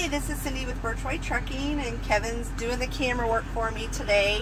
Hi, this is Cindy with Burchway Trucking, and Kevin's doing the camera work for me today.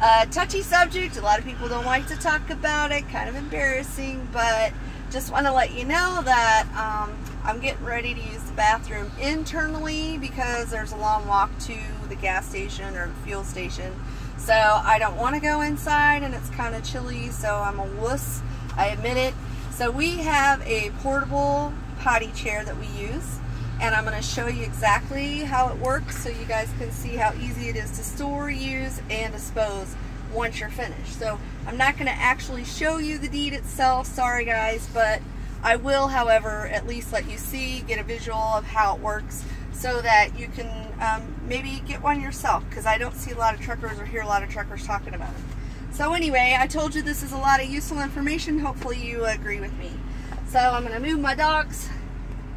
Uh, touchy subject, a lot of people don't like to talk about it, kind of embarrassing, but just want to let you know that um, I'm getting ready to use the bathroom internally because there's a long walk to the gas station or the fuel station. So I don't want to go inside and it's kind of chilly, so I'm a wuss, I admit it. So we have a portable potty chair that we use and I'm going to show you exactly how it works so you guys can see how easy it is to store, use, and dispose once you're finished. So I'm not going to actually show you the deed itself, sorry guys, but I will, however, at least let you see, get a visual of how it works so that you can um, maybe get one yourself because I don't see a lot of truckers or hear a lot of truckers talking about it. So anyway, I told you this is a lot of useful information. Hopefully you agree with me. So I'm going to move my dogs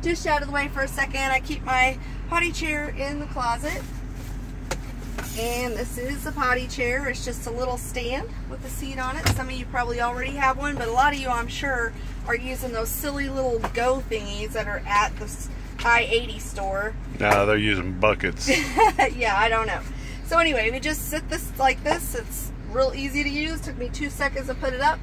just out of the way for a second. I keep my potty chair in the closet. And this is the potty chair. It's just a little stand with a seat on it. Some of you probably already have one, but a lot of you, I'm sure, are using those silly little go thingies that are at the I-80 store. No, they're using buckets. yeah, I don't know. So anyway, we just sit this like this. It's real easy to use. Took me two seconds to put it up.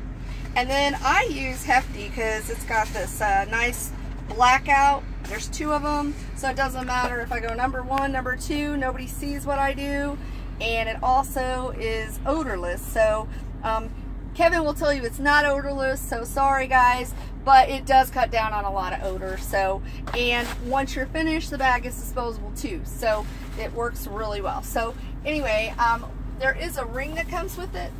And then I use Hefty because it's got this uh, nice blackout. There's two of them, so it doesn't matter if I go number one, number two, nobody sees what I do. And it also is odorless. So um, Kevin will tell you it's not odorless, so sorry guys, but it does cut down on a lot of odor. So, and once you're finished, the bag is disposable too. So it works really well. So anyway, um, there is a ring that comes with it.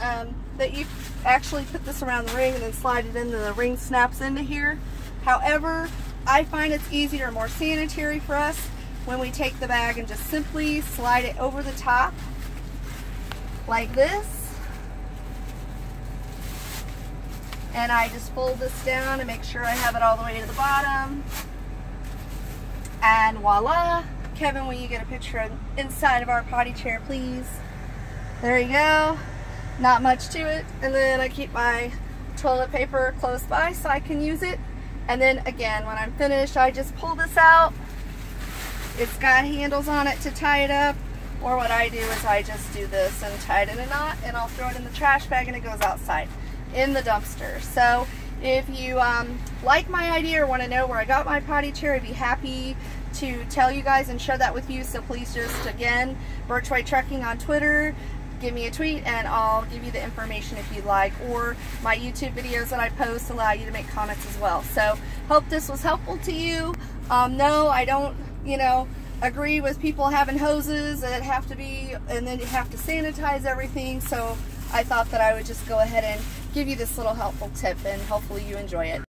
Um, that you actually put this around the ring and then slide it in and the ring snaps into here. However, I find it's easier and more sanitary for us when we take the bag and just simply slide it over the top like this. And I just fold this down and make sure I have it all the way to the bottom. And voila. Kevin, will you get a picture inside of our potty chair, please? There you go. Not much to it. And then I keep my toilet paper close by so I can use it. And then again, when I'm finished, I just pull this out. It's got handles on it to tie it up. Or what I do is I just do this and tie it in a knot and I'll throw it in the trash bag and it goes outside in the dumpster. So if you um, like my idea or want to know where I got my potty chair, I'd be happy to tell you guys and share that with you. So please just, again, Burchway Trucking on Twitter, give me a tweet and I'll give you the information if you'd like. Or my YouTube videos that I post allow you to make comments as well. So hope this was helpful to you. Um, no, I don't, you know, agree with people having hoses that have to be, and then you have to sanitize everything. So I thought that I would just go ahead and give you this little helpful tip and hopefully you enjoy it.